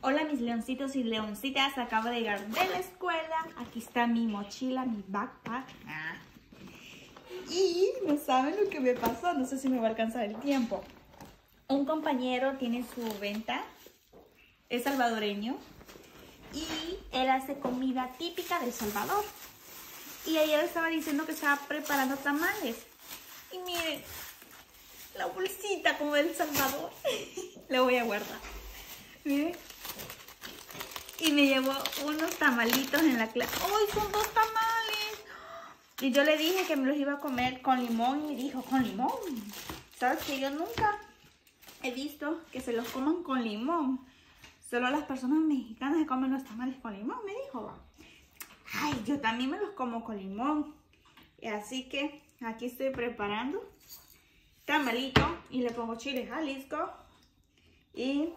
Hola mis leoncitos y leoncitas, acabo de llegar de la escuela. Aquí está mi mochila, mi backpack. Y no saben lo que me pasó, no sé si me va a alcanzar el tiempo. Un compañero tiene su venta, es salvadoreño y él hace comida típica del Salvador. Y ayer estaba diciendo que estaba preparando tamales. Y miren, la bolsita como del Salvador. La voy a guardar. Y me llevó unos tamalitos en la clase. ¡Ay, son dos tamales! Y yo le dije que me los iba a comer con limón y dijo, ¿con limón? ¿Sabes que yo nunca he visto que se los coman con limón? Solo las personas mexicanas se comen los tamales con limón, me dijo. Ay, yo también me los como con limón. Así que aquí estoy preparando tamalito y le pongo chile Jalisco y